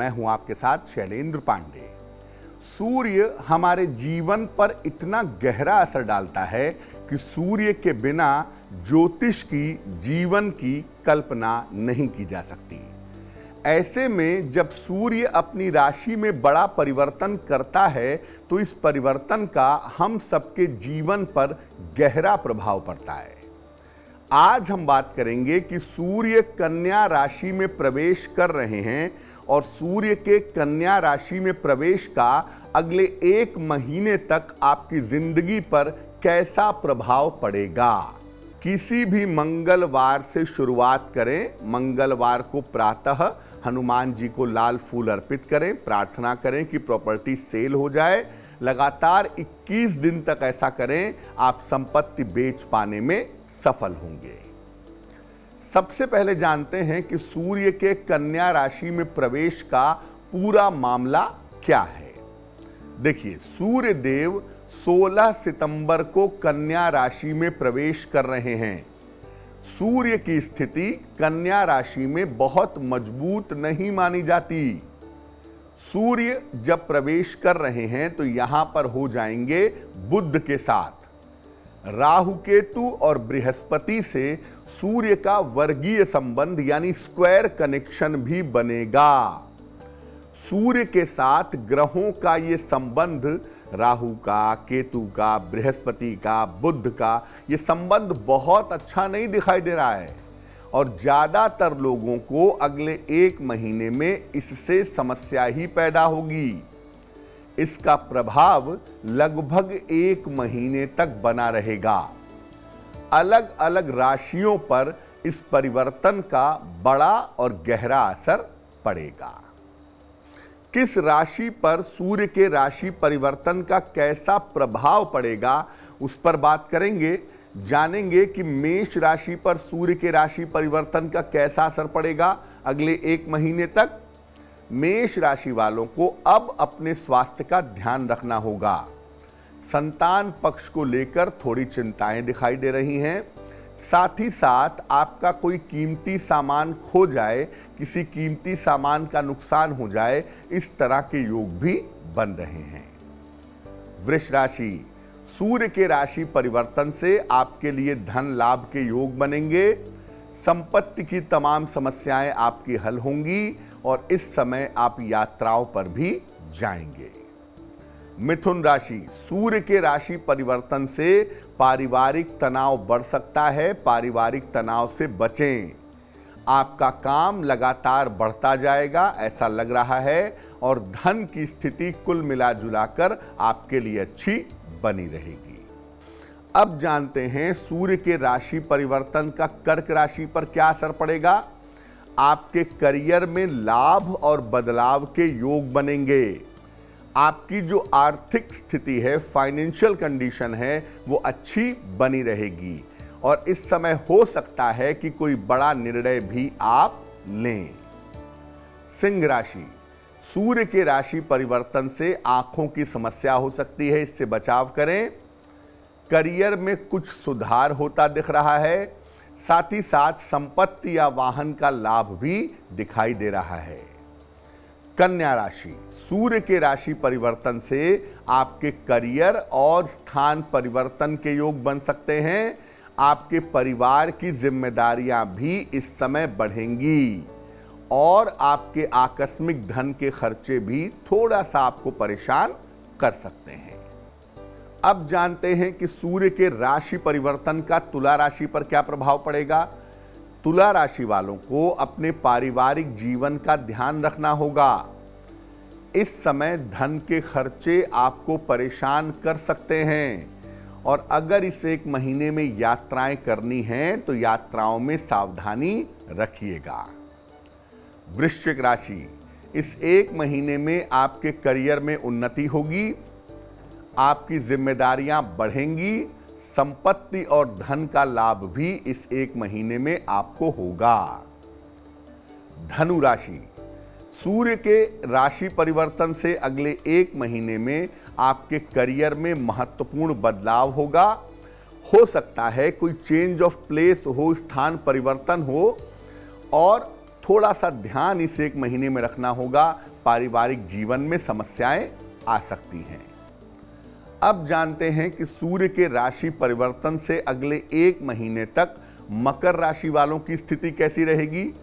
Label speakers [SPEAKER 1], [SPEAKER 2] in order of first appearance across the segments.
[SPEAKER 1] मैं हूँ आपके साथ शैलेंद्र पांडे। सूर्य हमारे जीवन पर इतना गहरा असर डालता है कि सूर्य के बिना ज्योतिष की, जीवन की कल्पना नहीं की जा सकती। ऐसे में जब सूर्य अपनी राशि में बड़ा परिवर्तन करता है तो इस परिवर्तन का हम सबके जीवन पर गहरा प्रभाव पड़ता है। आज हम बात करेंगे कि सूर्य कन्या राशि में प्रवेश कर रहे हैं और सूर्य के कन्या राशि में प्रवेश का अगले एक महीने तक आपकी ज़िंदगी पर कैसा प्रभाव पड़ेगा? किसी भी मंगलवार से शुरुआत करें। मंगलवार को प्रातः हनुमान जी को लाल फूल अर्पित करें। प्रार्थना करें कि प्रॉपर्टी सेल हो जाए। लगातार 21 दिन तक ऐसा करें, आप संपत्ति बेच पाने में सफल होंगे। सबसे पहले जानते हैं कि सूर्य के कन्या राशि में प्रवेश का पूरा मामला क्या है। देखिए सूर्य देव 16 सितंबर को कन्या राशि में प्रवेश कर रहे हैं। सूर्य की स्थिति कन्या राशि में बहुत मज़बूत नहीं मानी जाती। सूर्य जब प्रवेश कर रहे हैं तो यहाँ पर हो जाएँगे बुद्ध के साथ। राहु केतु और बृहस्पति से सूर्य का वर्गीय संबंध यानी स्क्वायर कनेक्शन भी बनेगा। सूर्य के साथ ग्रहों का ये संबंध, राहु का, केतु का, बृहस्पति का बुद्ध का, ये संबंध बहुत अच्छा नहीं दिखाई दे रहा है। और ज़्यादातर लोगों को अगले एक महीने में इससे समस्या ही पैदा होगी। इसका प्रभाव लगभग एक महीने तक बना रहेगा। अलग अलग राशियों पर इस परिवर्तन का बड़ा और गहरा असर पड़ेगा। किस राशि पर सूर्य के राशि परिवर्तन का कैसा प्रभाव पड़ेगा, उस पर बात करेंगे। जानेंगे कि मेष राशि पर सूर्य के राशि परिवर्तन का कैसा असर पड़ेगा अगले एक महीने तक। मेष राशि वालों को अब अपने स्वास्थ्य का ध्यान रखना होगा। संतान पक्ष को लेकर थोड़ी चिंताएँ दिखाई दे रही हैं। साथ ही साथ आपका कोई कीमती सामान खो जाए, किसी कीमती सामान का नुकसान हो जाए, इस तरह के योग भी बन रहे हैं। वृक्ष राशि, सूर्य के राशि परिवर्तन से आपके लिए धन लाभ के योग बनेंगे। संपत्ति की तमाम समस्याएँ आपकी हल होंगी और इस समय आप यात्राओं पर भी जाएँगे। मिथुन राशि, सूर्य के राशि परिवर्तन से पारिवारिक तनाव बढ़ सकता है, पारिवारिक तनाव से बचें। आपका काम लगातार बढ़ता जाएगा, ऐसा लग रहा है, और धन की स्थिति कुल मिला जुलाकर आपके लिए अच्छी बनी रहेगी। अब जानते हैं सूर्य के राशि परिवर्तन का कर्क राशि पर क्या असर पड़ेगा। आपके करियर में लाभ और बदलाव के योग बनेंगे। आपकी जो आर्थिक स्थिति है फाइनेंशियल कंडीशन है, वो अच्छी बनी रहेगी। और इस समय हो सकता है कि कोई बड़ा निर्णय भी आप लें। सिंह राशि। सूर्य के राशि परिवर्तन से आँखों की समस्या हो सकती है, इससे बचाव करें। करियर में कुछ सुधार होता दिख रहा है। साथ ही साथ संपत्ति या वाहन का लाभ भी दिखाई दे रहा है। कन्या राशि। सूर्य के राशि परिवर्तन से आपके करियर और स्थान परिवर्तन के योग बन सकते हैं। आपके परिवार की जिम्मेदारियाँ भी इस समय बढ़ेंगी। और आपके आकस्मिक धन के खर्चे भी थोड़ा सा आपको परेशान कर सकते हैं। अब जानते हैं कि सूर्य के राशि परिवर्तन का तुला राशि पर क्या प्रभाव पड़ेगा। तुला राशि वालों को अपने पारिवारिक जीवन का ध्यान रखना होगा। इस समय धन के खर्चे आपको परेशान कर सकते हैं। और अगर इस एक महीने में यात्राएँ करनी हैं तो यात्राओं में सावधानी रखिएगा। वृश्चिक राशि, इस एक महीने में आपके करियर में उन्नति होगी, आपकी जिम्मेदारियाँ बढ़ेंगी, संपत्ति और धन का लाभ भी इस एक महीने में आपको होगा। धनु राशि सूर्य के राशि परिवर्तन से अगले एक महीने में आपके करियर में महत्वपूर्ण बदलाव होगा। हो सकता है कोई चेंज ऑफ़ प्लेस हो, स्थान परिवर्तन हो, और थोड़ा सा ध्यान इस एक महीने में रखना होगा। पारिवारिक जीवन में समस्याएँ आ सकती हैं। अब जानते हैं कि सूर्य के राशि परिवर्तन से अगले एक महीने तक मकर राशि वालों की स्थिति कैसी रहेगी।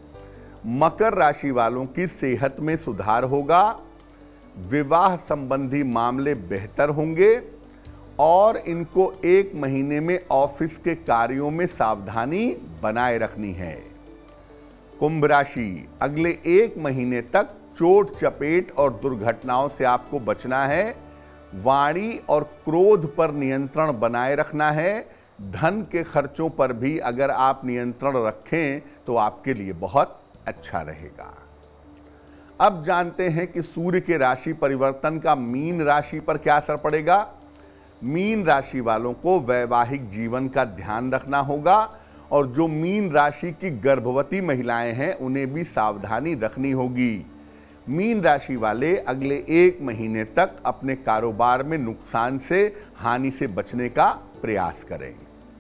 [SPEAKER 1] मकर राशि वालों की सेहत में सुधार होगा, विवाह संबंधी मामले बेहतर होंगे और इनको एक महीने में ऑफ़िस के कार्यों में सावधानी बनाए रखनी है। कुंभ राशि, अगले एक महीने तक चोट, चपेट और दुर्घटनाओं से आपको बचना है। वाणी और क्रोध पर नियंत्रण बनाए रखना है। धन के खर्चों पर भी अगर आप नियंत्रण रखें तो आपके लिए बहुत अच्छा रहेगा। अब जानते हैं कि सूर्य के राशि परिवर्तन का मीन राशि पर क्या असर पड़ेगा। मीन राशि वालों को वैवाहिक जीवन का ध्यान रखना होगा और जो मीन राशि की गर्भवती महिलाएँ हैं, उन्हें भी सावधानी रखनी होगी। मीन राशि वाले अगले एक महीने तक अपने कारोबार में नुकसान से, हानि से बचने का प्रयास करें।